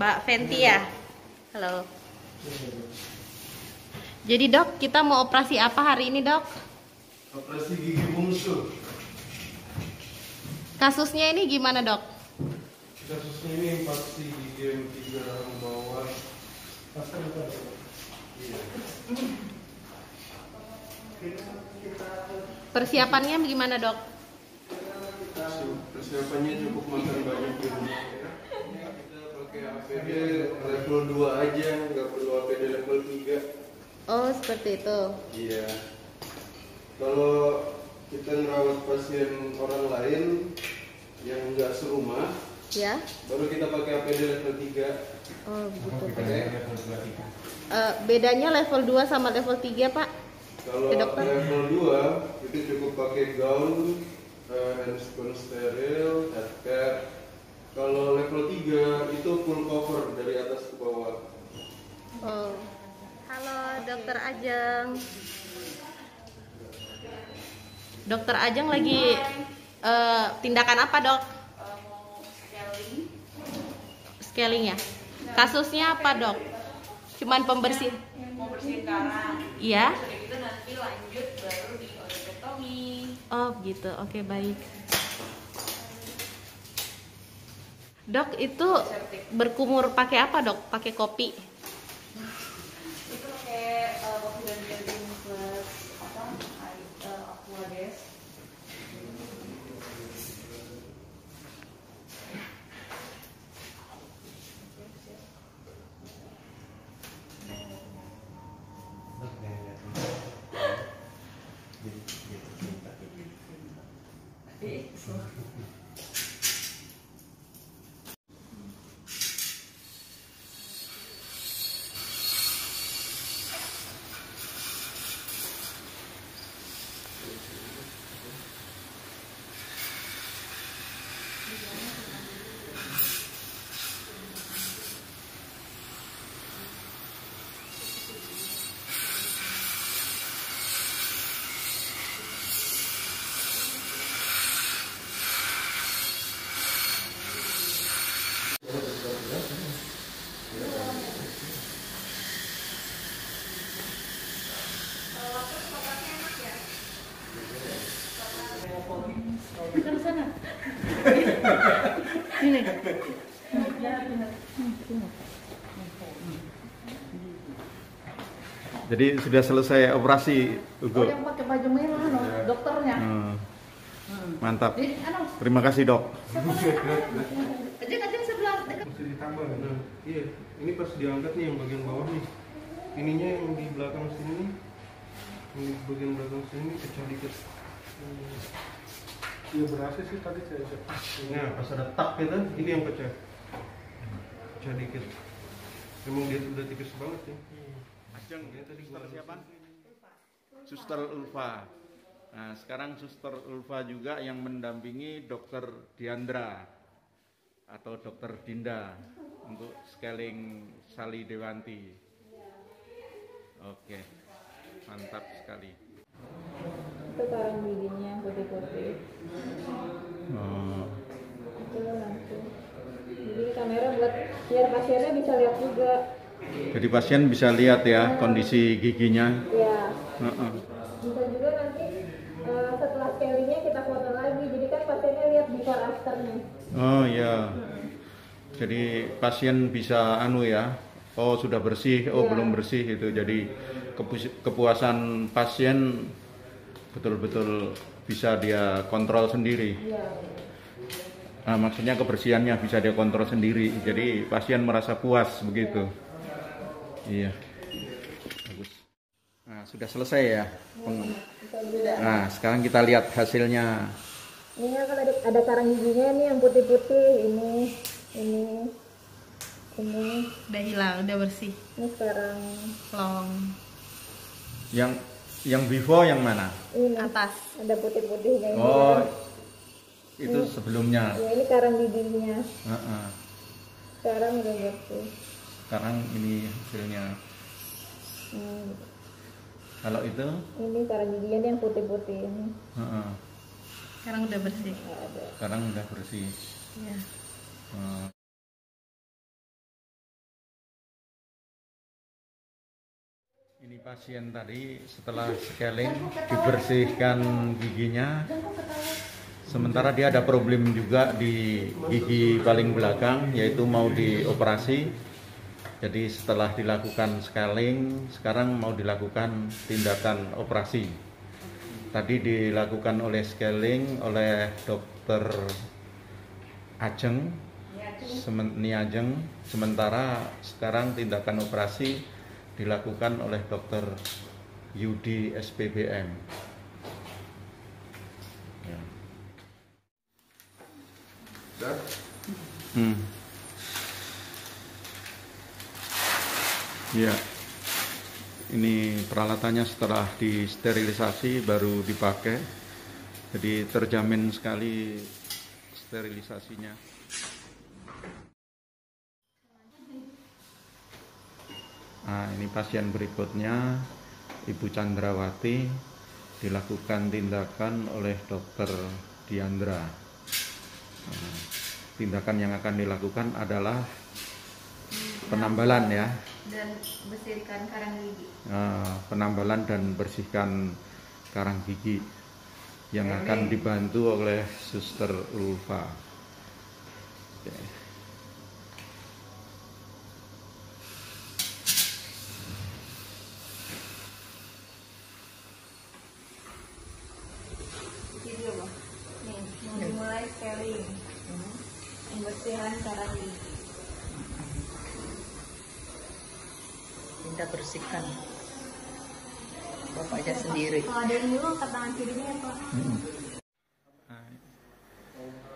Mbak Fenty ya. Halo. Jadi dok, kita mau operasi apa hari ini dok? Operasi gigi bungsu. Kasusnya ini gimana dok? Kasusnya ini infeksi gigi yang tiga bawah. Pasal apa? Iya. Persiapannya gimana dok? Persiapannya cukup makan banyak di rumah ya. Kita pakai APD level 2 aja, nggak perlu APD level 3. Oh seperti itu. Iya. Kalau kita ngerawat pasien orang lain yang nggak serumah, Ya? baru kita pakai APD level 3. Oh begitu. Oke. Eh, bedanya level 2 sama level 3 pak? Kalau Ya, level 2 itu cukup pakai gaun, uh, handscoon steril, headcap. Kalau level 3 itu full cover dari atas ke bawah. Oh. Halo dokter Ajeng. Dokter Ajeng lagi eh, tindakan apa dok? Mau scaling Scaling ya. Kasusnya apa dok? Cuman pembersih. mau bersihin karang Iya. gitu nanti lanjut baru di Oh gitu. Oke baik. Dok itu berkumur pakai apa dok? Pakai kopi? itu pakai uh, kopi dan jardin plus apa air uh, aquades Jadi sudah selesai operasi, Ugo. Oh, yang pakai baju merah no, dokternya. Hmm, Mantap. Jadi, anu, Terima kasih dok. aja aja sebelah dekat. Mesti ditambah. Nah, iya. Ini pas diangkat nih yang bagian bawah nih. Ininya yang di belakang sini nih. Yang di bagian belakang sini pecah dikit. Iya berhasil sih tadi saya cek. Nah, pas ada tak gitu, ini yang pecah. Pecah dikit. Emang dia sudah tipis banget ya. Ajeng, Ini tadi suster siapa? Suster Ulfa. Nah, sekarang Suster Ulfa juga yang mendampingi Dokter Diandra atau Dokter Dinda untuk scaling Sali Dewanti. Oke, mantap sekali. Itu karang giginya yang putih-putih Oh, itu nanti jadi kamera buat biar pasiennya bisa lihat juga jadi pasien bisa lihat ya kondisi giginya. ya Heeh. bisa juga nanti eh, setelah scalingnya kita foto lagi jadi kan pasiennya lihat before afternya Oh ya. Jadi pasien bisa anu ya. Oh sudah bersih, oh Iya. belum bersih itu. Jadi kepu- kepuasan pasien betul-betul bisa dia kontrol sendiri. iya Nah, maksudnya kebersihannya bisa dia kontrol sendiri. Jadi pasien merasa puas begitu. Iya. Bagus. Nah, sudah selesai ya. Peng- Nah, sekarang kita lihat hasilnya. ini kan ada ada karang giginya nih yang putih-putih ini ini ini Udah hilang, udah bersih. ini sekarang Long Yang yang before yang mana? ini atas. ada putih-putihnya ini Oh, itu sebelumnya. ya ini karang giginya Heeh. sekarang udah bersih Sekarang ini hasilnya. hmm. Kalau itu, ini karang giginya yang putih-putih ini heeh. Sekarang udah bersih. nggak ada sekarang udah bersih. Iya. Hmm. Ini pasien tadi setelah scaling dibersihkan giginya. Sementara dia ada problem juga di gigi paling belakang yaitu mau dioperasi. Jadi setelah dilakukan scaling, sekarang mau dilakukan tindakan operasi. Tadi dilakukan oleh scaling oleh dokter Ajeng, semen- Niajeng. Sementara sekarang tindakan operasi dilakukan oleh dokter Yudi SPBM. Ya. Hmm. Ya. Ini peralatannya setelah disterilisasi baru dipakai. Jadi terjamin sekali sterilisasinya. Nah, ini pasien berikutnya Ibu Chandrawati dilakukan tindakan oleh dokter Diandra. Nah, tindakan yang akan dilakukan adalah penambalan ya, dan bersihkan karang gigi Eh, penambalan dan bersihkan karang gigi yang akan dibantu oleh Suster Ulfa. Oke. Nih mau dimulai scaling pembersihan karang gigi Minta bersihkan. Bapaknya sendiri. kalau ada yang dulu angkat tangan kirinya ya pak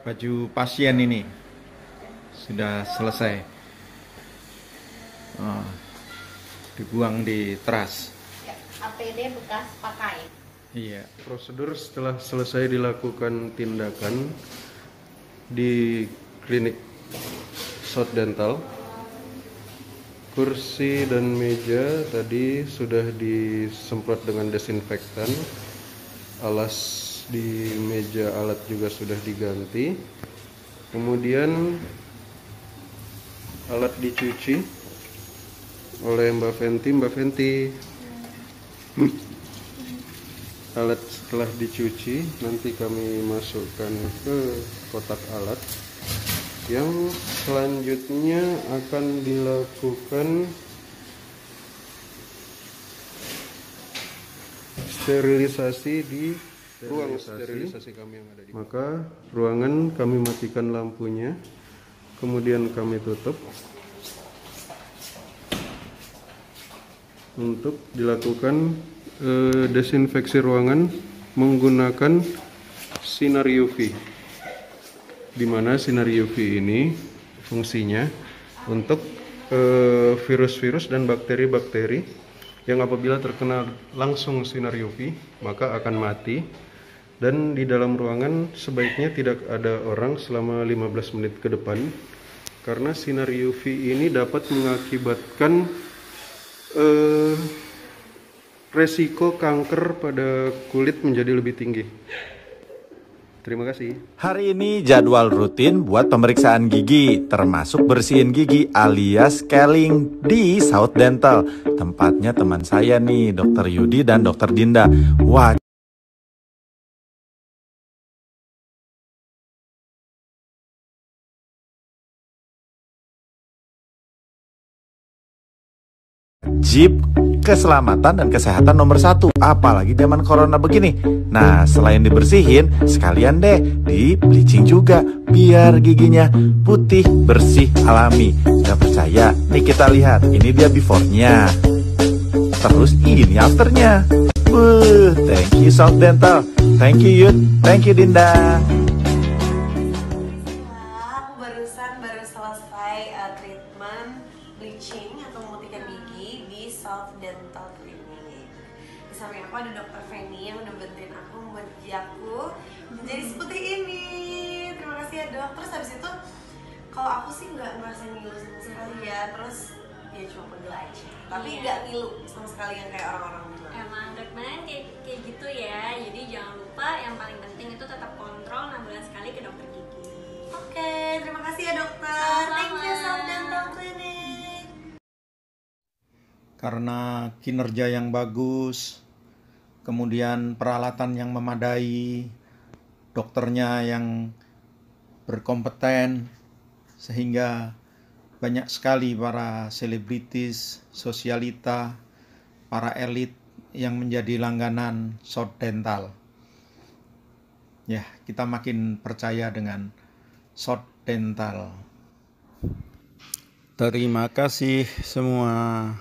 Baju pasien ini sudah selesai. Oh, dibuang di teras. Ya, APD bekas pakai. Iya. Prosedur setelah selesai dilakukan tindakan di klinik South Dental, kursi dan meja tadi sudah disemprot dengan desinfektan, alas di meja alat juga sudah diganti, kemudian alat dicuci oleh Mbak Fenti, Mbak Fenti alat setelah dicuci nanti kami masukkan ke kotak alat. Yang selanjutnya akan dilakukan sterilisasi di ruang sterilisasi. Kami yang ada di maka ruangan kami matikan lampunya kemudian kami tutup. Untuk dilakukan eh, desinfeksi ruangan menggunakan sinar UV. Di mana sinar UV ini fungsinya untuk eh, virus-virus dan bakteri-bakteri yang apabila terkena langsung sinar UV maka akan mati dan di dalam ruangan sebaiknya tidak ada orang selama 15 menit ke depan karena sinar UV ini dapat mengakibatkan eh, resiko kanker pada kulit menjadi lebih tinggi. Terima kasih. Hari ini jadwal rutin buat pemeriksaan gigi, termasuk bersihin gigi alias scaling di South Dental. Tempatnya teman saya nih, Dokter Yudi dan Dokter Dinda. Wah, Jeep keselamatan dan kesehatan nomor satu apalagi zaman corona begini. Nah selain dibersihin sekalian deh di bleaching juga biar giginya putih bersih alami. Gak percaya? Nih kita lihat ini dia beforenya. Terus ini afternya. Wuh, thank you South Dental. Thank you Yud. Thank you Dinda South Dental Clinic. Di samping aku ada dokter Feni yang udah bantuin aku membuat gigi aku menjadi seperti ini. Terima kasih ya dok. Terus habis itu kalau aku sih nggak merasa ngilu sama sekali ya. Terus ya cuma pegel aja. Tapi Iya. nggak ngilu sama sekali yang kayak orang-orang bilang. Emang treatment kayak, kayak gitu ya Jadi jangan lupa yang paling penting itu tetap kontrol 6 bulan sekali ke dokter gigi Oke, terima kasih karena kinerja yang bagus, kemudian peralatan yang memadai, dokternya yang berkompeten, sehingga banyak sekali para selebritis, sosialita, para elit yang menjadi langganan shot dental. Ya, kita makin percaya dengan shot dental. Terima kasih semua.